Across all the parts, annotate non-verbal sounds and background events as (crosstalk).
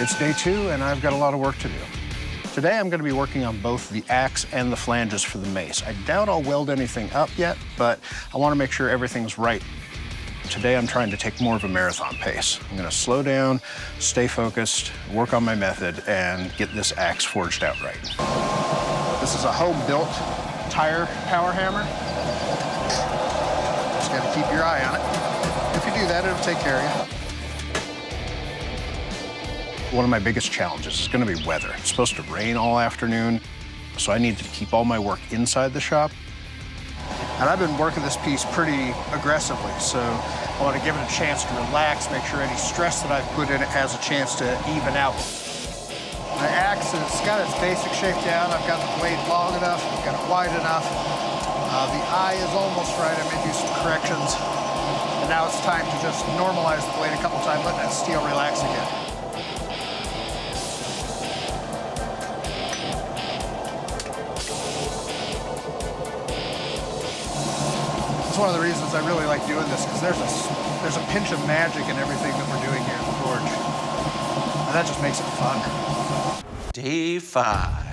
It's day two, and I've got a lot of work to do. Today, I'm going to be working on both the axe and the flanges for the mace. I doubt I'll weld anything up yet, but I want to make sure everything's right. Today, I'm trying to take more of a marathon pace. I'm going to slow down, stay focused, work on my method, and get this axe forged out right. This is a home-built tire power hammer. Just got to keep your eye on it. If you do that, it'll take care of you. One of my biggest challenges is going to be weather. It's supposed to rain all afternoon, so I need to keep all my work inside the shop. And I've been working this piece pretty aggressively, so I want to give it a chance to relax, make sure any stress that I've put in it has a chance to even out. My axe has got its basic shape down. I've got the blade long enough, I've got it wide enough. Uh, the eye is almost right. I may do some corrections. And now it's time to just normalize the blade a couple times, let that steel relax again. One of the reasons I really like doing this because there's a there's a pinch of magic in everything that we're doing here in the forge, and that just makes it fun. Day five.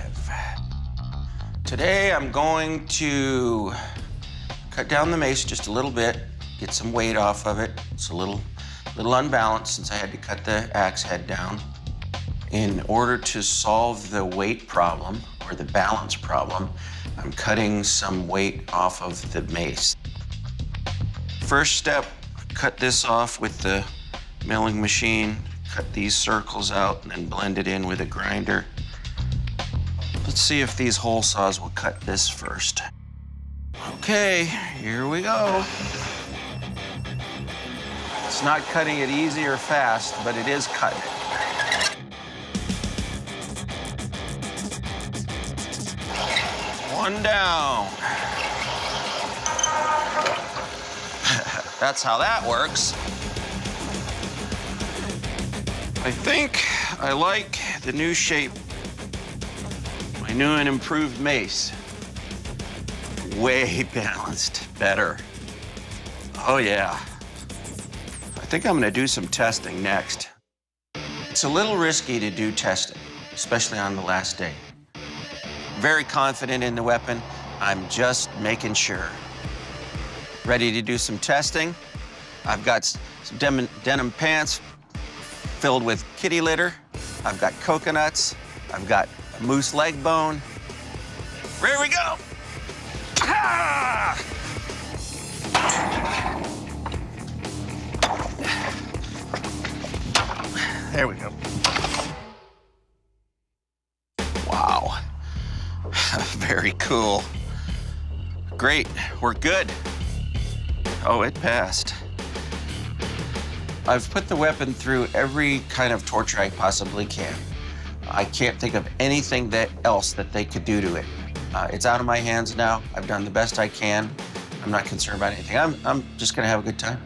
Today I'm going to cut down the mace just a little bit, get some weight off of it. It's a little little unbalanced since I had to cut the axe head down. In order to solve the weight problem or the balance problem, I'm cutting some weight off of the mace. First step, cut this off with the milling machine, cut these circles out, and then blend it in with a grinder. Let's see if these hole saws will cut this first. Okay, here we go. It's not cutting it easy or fast, but it is cutting. One down. That's how that works. I think I like the new shape. My new and improved mace. Way (laughs) balanced, better. Oh yeah. I think I'm gonna do some testing next. It's a little risky to do testing, especially on the last day. Very confident in the weapon. I'm just making sure ready to do some testing. I've got some denim, denim pants filled with kitty litter. I've got coconuts. I've got moose leg bone. Here we go. Ah! There we go. Wow. (laughs) Very cool. Great, we're good. Oh, it passed. I've put the weapon through every kind of torture I possibly can. I can't think of anything that else that they could do to it. Uh, it's out of my hands now. I've done the best I can. I'm not concerned about anything. I'm, I'm just gonna have a good time.